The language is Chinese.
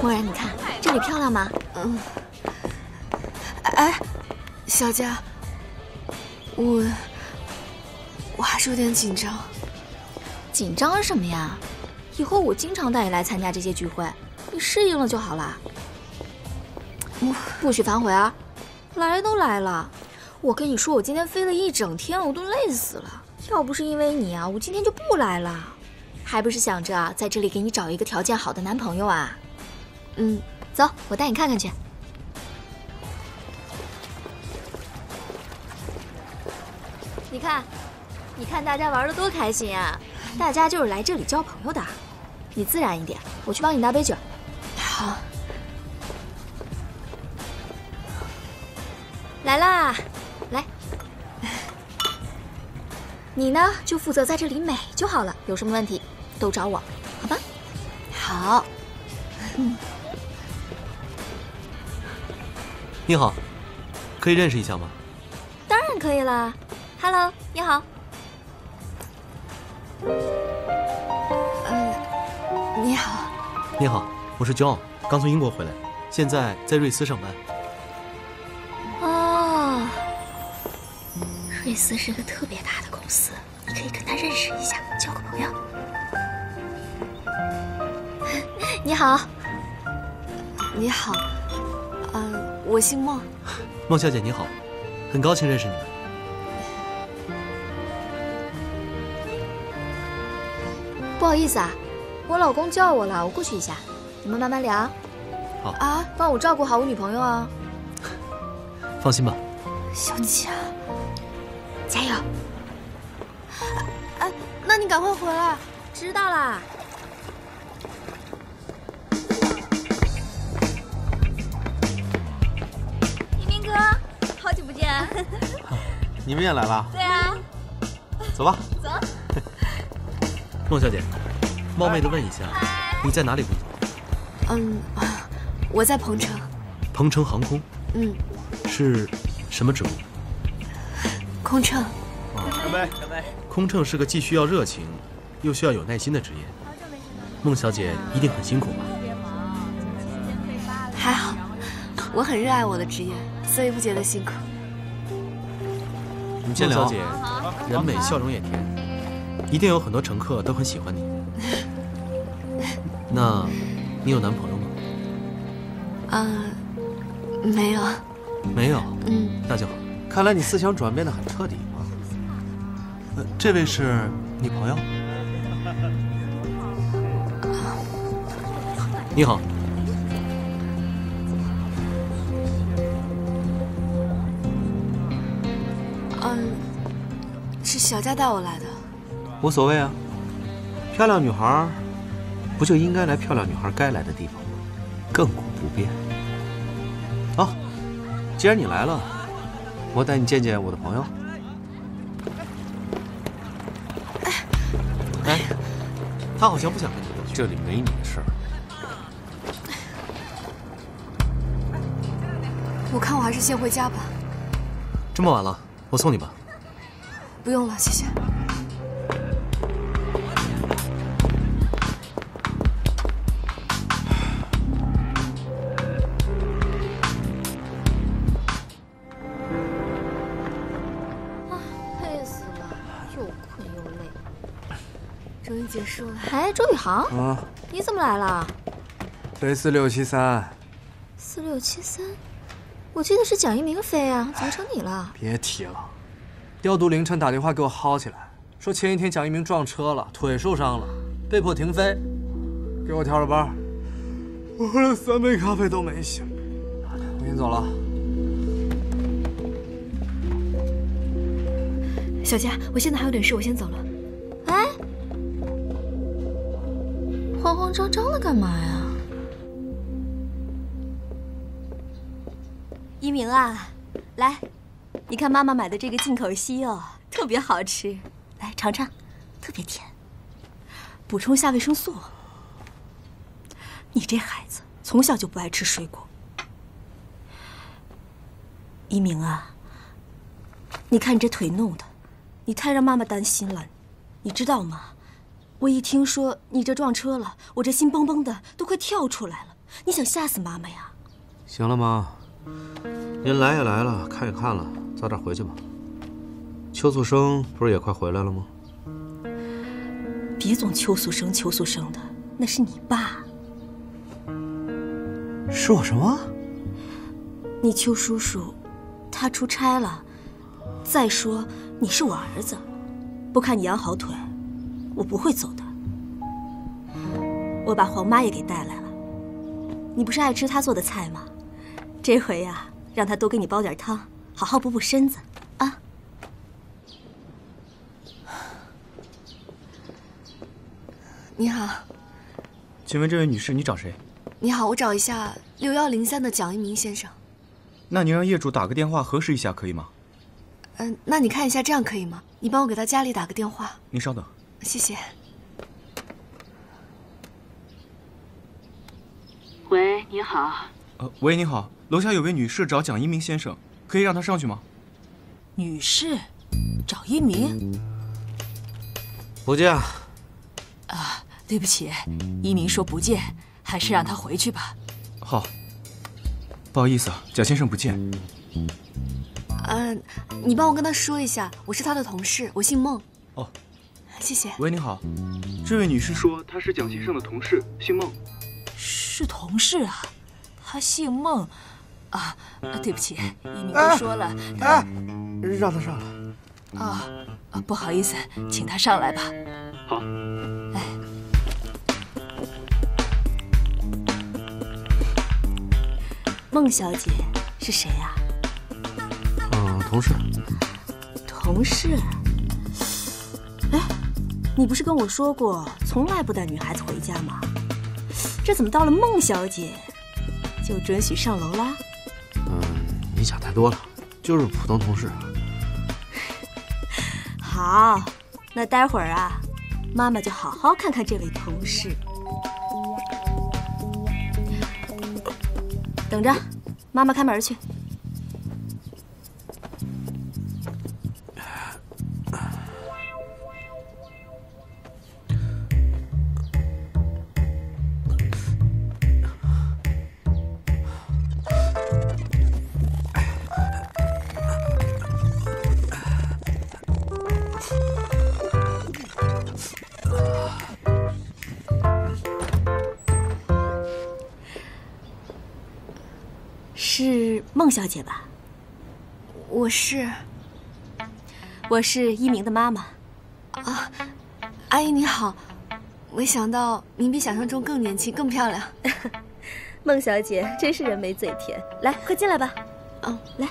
默然，你看这里漂亮吗？嗯。哎，小佳，我我还是有点紧张。紧张什么呀？以后我经常带你来参加这些聚会，你适应了就好了。不，不许反悔啊！来都来了，我跟你说，我今天飞了一整天，我都累死了。要不是因为你啊，我今天就不来了。还不是想着啊，在这里给你找一个条件好的男朋友啊。嗯，走，我带你看看去。你看，你看大家玩的多开心啊！大家就是来这里交朋友的。你自然一点，我去帮你拿杯酒。好。来啦，来。你呢，就负责在这里美就好了。有什么问题，都找我，好吧？好。嗯。你好，可以认识一下吗？当然可以了。Hello，你好。嗯，你好。你好，我是 John，刚从英国回来，现在在瑞斯上班。哦，瑞斯是个特别大的公司，你可以跟他认识一下，交个朋友。你好。你好。呃，我姓孟。孟小姐你好，很高兴认识你们。不好意思啊，我老公叫我了，我过去一下，你们慢慢聊。好啊，帮我照顾好我女朋友啊。放心吧，小佳，加油。哎，那你赶快回来。知道啦。你们也来了？对啊。走吧。走。孟小姐，冒昧的问一下，你在哪里工作？嗯，我在鹏程。鹏程航空。嗯。是什么职务？空乘。干杯！干杯！空乘是个既需要热情，又需要有耐心的职业。孟小姐一定很辛苦吧？还好，我很热爱我的职业，所以不觉得辛苦。孟小姐，人美笑容也甜。一定有很多乘客都很喜欢你。那，你有男朋友吗？啊，没有。没有。嗯，那就好。看来你思想转变的很彻底嘛。呃，这位是你朋友？你好。小佳带我来的。无所谓啊，漂亮女孩不就应该来漂亮女孩该来的地方吗？亘古不变。哦，既然你来了，我带你见见我的朋友。哎，他好像不想跟你过去。这里没你的事儿。我看我还是先回家吧。这么晚了，我送你吧。不用了，谢谢。结束了。哎，周宇航，啊，你怎么来了？飞四六七三。四六七三，我记得是蒋一鸣飞啊，怎么成你了？别提了，调度凌晨打电话给我薅起来，说前一天蒋一鸣撞车了，腿受伤了，被迫停飞，给我调了班。我喝了三杯咖啡都没醒。我先走了。小佳，我现在还有点事，我先走了。哎慌慌张张的干嘛呀？一鸣啊，来，你看妈妈买的这个进口西柚，特别好吃，来尝尝，特别甜，补充下维生素。你这孩子从小就不爱吃水果。一鸣啊，你看你这腿弄的，你太让妈妈担心了，你知道吗？我一听说你这撞车了，我这心嘣嘣的都快跳出来了。你想吓死妈妈呀？行了，妈，您来也来了，看也看了，早点回去吧。邱素生不是也快回来了吗？别总邱素生邱素生的，那是你爸。是我什么？你邱叔叔，他出差了。再说你是我儿子，不看你养好腿，我不会走的。我把黄妈也给带来了，你不是爱吃她做的菜吗？这回呀，让她多给你煲点汤，好好补补身子啊。你好，请问这位女士，你找谁？你好，我找一下六幺零三的蒋一鸣先生。那您让业主打个电话核实一下，可以吗？嗯，那你看一下，这样可以吗？你帮我给他家里打个电话。您稍等，谢谢。喂，你好。呃，喂，你好，楼下有位女士找蒋一鸣先生，可以让他上去吗？女士，找一鸣。不见。啊，对不起，一鸣说不见，还是让他回去吧。好。不好意思啊，蒋先生不见。嗯，你帮我跟他说一下，我是他的同事，我姓孟。哦，谢谢。喂，你好，这位女士说她是蒋先生的同事，姓孟。是同事啊，她姓孟。啊，对不起，一鸣都说了，哎，让他上来。啊啊，不好意思，请他上来吧。好。哎，孟小姐是谁呀？同事，同事。哎，你不是跟我说过从来不带女孩子回家吗？这怎么到了孟小姐就准许上楼啦？多了，就是普通同事。好，那待会儿啊，妈妈就好好看看这位同事。等着，妈妈开门去。孟小姐吧，我是，我是一鸣的妈妈。啊，阿姨你好，没想到您比想象中更年轻、更漂亮。孟小姐真是人美嘴甜，来，快进来吧。嗯，来。